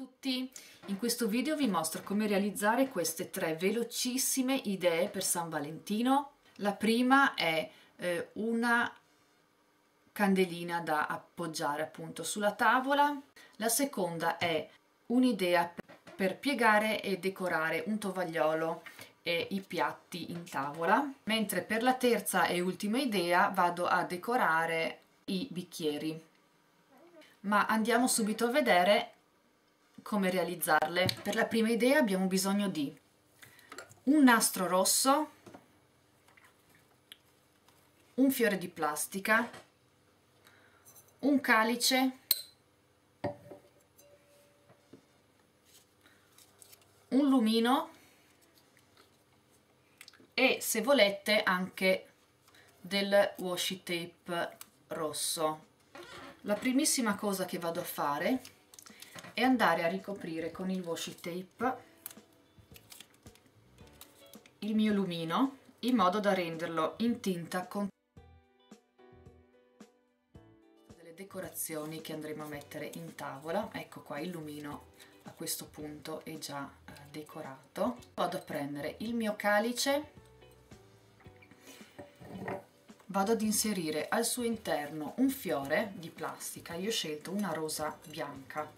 tutti! In questo video vi mostro come realizzare queste tre velocissime idee per San Valentino. La prima è eh, una candelina da appoggiare appunto sulla tavola. La seconda è un'idea per piegare e decorare un tovagliolo e i piatti in tavola. Mentre per la terza e ultima idea vado a decorare i bicchieri. Ma andiamo subito a vedere come realizzarle. Per la prima idea abbiamo bisogno di un nastro rosso, un fiore di plastica, un calice, un lumino e se volete anche del washi tape rosso. La primissima cosa che vado a fare e andare a ricoprire con il washi tape il mio lumino in modo da renderlo in tinta con delle decorazioni che andremo a mettere in tavola. Ecco qua il lumino a questo punto è già eh, decorato. Vado a prendere il mio calice. Vado ad inserire al suo interno un fiore di plastica. Io ho scelto una rosa bianca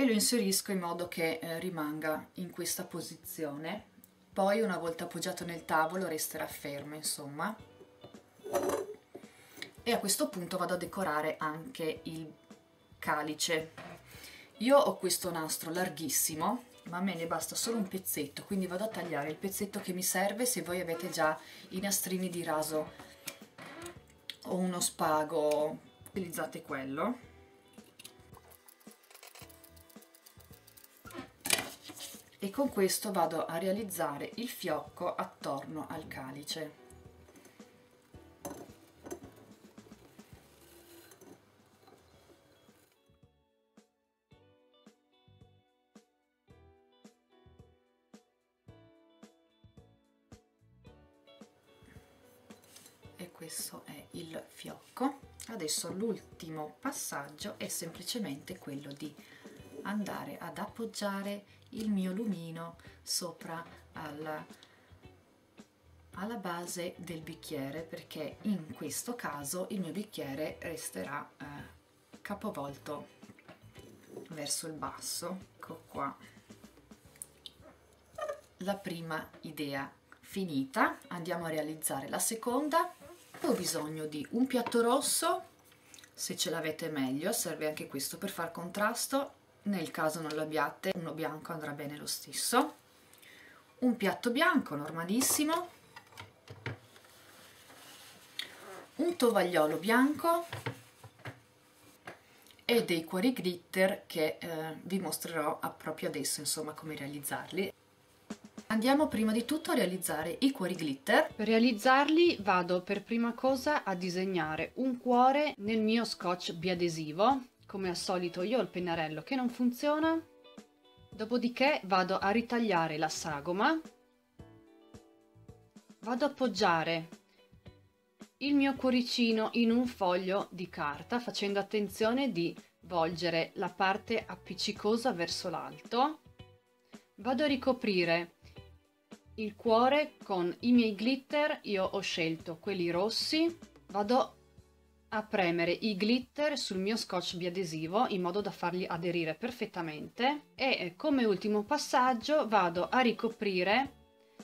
e lo inserisco in modo che eh, rimanga in questa posizione. Poi una volta appoggiato nel tavolo resterà fermo insomma. E a questo punto vado a decorare anche il calice. Io ho questo nastro larghissimo ma a me ne basta solo un pezzetto quindi vado a tagliare il pezzetto che mi serve se voi avete già i nastrini di raso o uno spago utilizzate quello e con questo vado a realizzare il fiocco attorno al calice. E questo è il fiocco. Adesso l'ultimo passaggio è semplicemente quello di andare ad appoggiare il mio lumino sopra alla, alla base del bicchiere perché in questo caso il mio bicchiere resterà eh, capovolto verso il basso. Ecco qua. La prima idea finita. Andiamo a realizzare la seconda. Ho bisogno di un piatto rosso. Se ce l'avete meglio serve anche questo per far contrasto nel caso non lo abbiate uno bianco andrà bene lo stesso. Un piatto bianco normalissimo. Un tovagliolo bianco. E dei cuori glitter che eh, vi mostrerò proprio adesso insomma come realizzarli. Andiamo prima di tutto a realizzare i cuori glitter. Per realizzarli vado per prima cosa a disegnare un cuore nel mio scotch biadesivo come al solito io ho il pennarello che non funziona dopodiché vado a ritagliare la sagoma vado a appoggiare il mio cuoricino in un foglio di carta facendo attenzione di volgere la parte appiccicosa verso l'alto vado a ricoprire il cuore con i miei glitter io ho scelto quelli rossi vado a premere i glitter sul mio scotch biadesivo in modo da farli aderire perfettamente e eh, come ultimo passaggio vado a ricoprire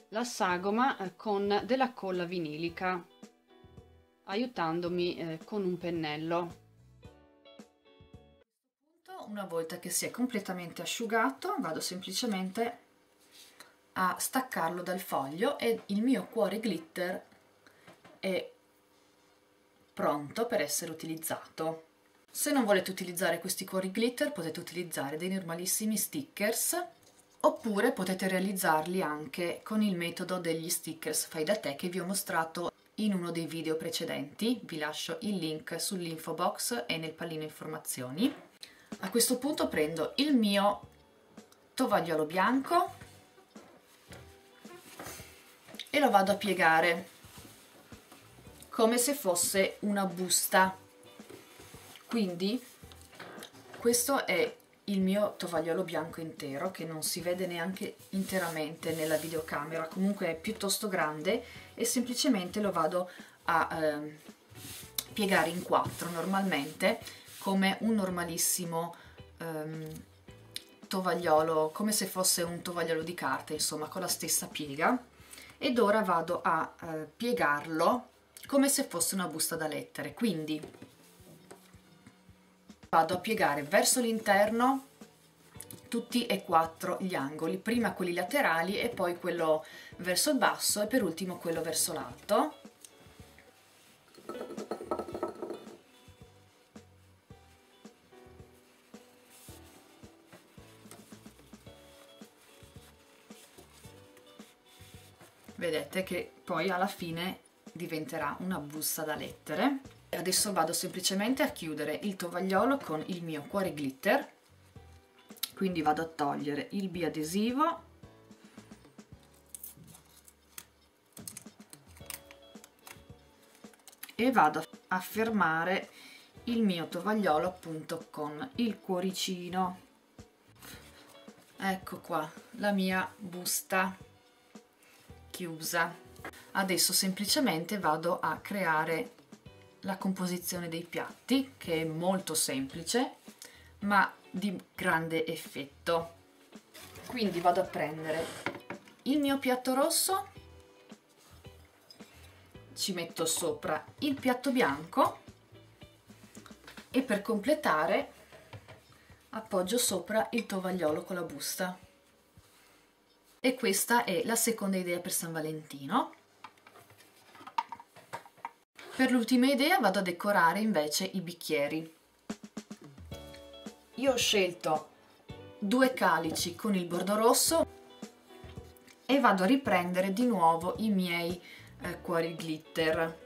la sagoma eh, con della colla vinilica aiutandomi eh, con un pennello. Una volta che si è completamente asciugato vado semplicemente a staccarlo dal foglio e il mio cuore glitter è pronto per essere utilizzato. Se non volete utilizzare questi cuori glitter potete utilizzare dei normalissimi stickers oppure potete realizzarli anche con il metodo degli stickers fai da te che vi ho mostrato in uno dei video precedenti, vi lascio il link sull'info box e nel pallino informazioni. A questo punto prendo il mio tovagliolo bianco e lo vado a piegare come se fosse una busta. Quindi questo è il mio tovagliolo bianco intero che non si vede neanche interamente nella videocamera. Comunque è piuttosto grande e semplicemente lo vado a eh, piegare in quattro normalmente come un normalissimo ehm, tovagliolo come se fosse un tovagliolo di carta insomma con la stessa piega. Ed ora vado a eh, piegarlo come se fosse una busta da lettere quindi vado a piegare verso l'interno tutti e quattro gli angoli, prima quelli laterali e poi quello verso il basso e per ultimo quello verso l'alto. Vedete che poi alla fine diventerà una busta da lettere. Adesso vado semplicemente a chiudere il tovagliolo con il mio cuore glitter. Quindi vado a togliere il biadesivo. E vado a fermare il mio tovagliolo appunto con il cuoricino. Ecco qua la mia busta chiusa adesso semplicemente vado a creare la composizione dei piatti che è molto semplice ma di grande effetto. Quindi vado a prendere il mio piatto rosso ci metto sopra il piatto bianco e per completare appoggio sopra il tovagliolo con la busta. E questa è la seconda idea per San Valentino per l'ultima idea vado a decorare invece i bicchieri. Io ho scelto due calici con il bordo rosso e vado a riprendere di nuovo i miei eh, cuori glitter.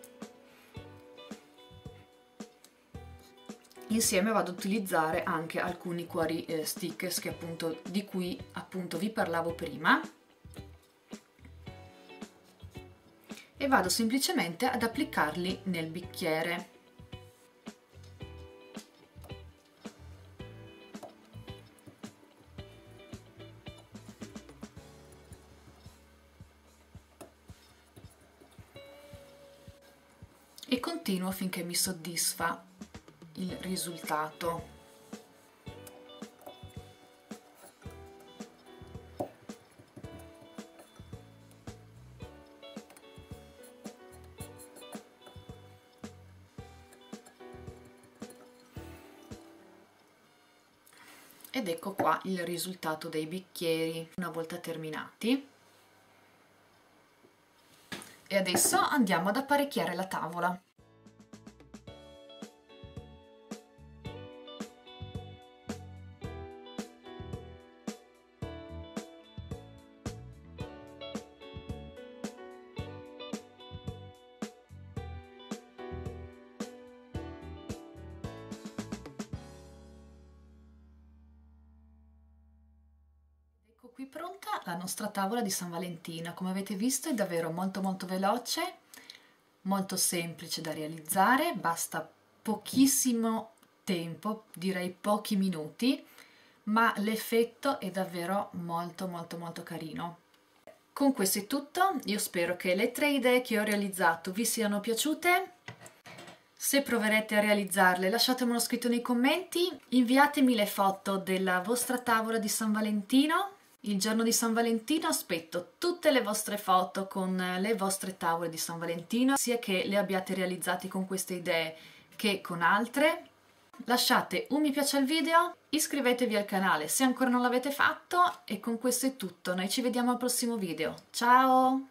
Insieme vado ad utilizzare anche alcuni cuori eh, stickers che appunto, di cui appunto vi parlavo prima e vado semplicemente ad applicarli nel bicchiere e continuo finché mi soddisfa il risultato. Ed ecco qua il risultato dei bicchieri una volta terminati e adesso andiamo ad apparecchiare la tavola. Pronta la nostra tavola di San Valentino. Come avete visto è davvero molto molto veloce, molto semplice da realizzare, basta pochissimo tempo, direi pochi minuti, ma l'effetto è davvero molto molto molto carino. Con questo è tutto, io spero che le tre idee che ho realizzato vi siano piaciute. Se proverete a realizzarle lasciatemelo scritto nei commenti, inviatemi le foto della vostra tavola di San Valentino il giorno di San Valentino aspetto tutte le vostre foto con le vostre tavole di San Valentino, sia che le abbiate realizzate con queste idee che con altre. Lasciate un mi piace al video, iscrivetevi al canale se ancora non l'avete fatto e con questo è tutto, noi ci vediamo al prossimo video. Ciao!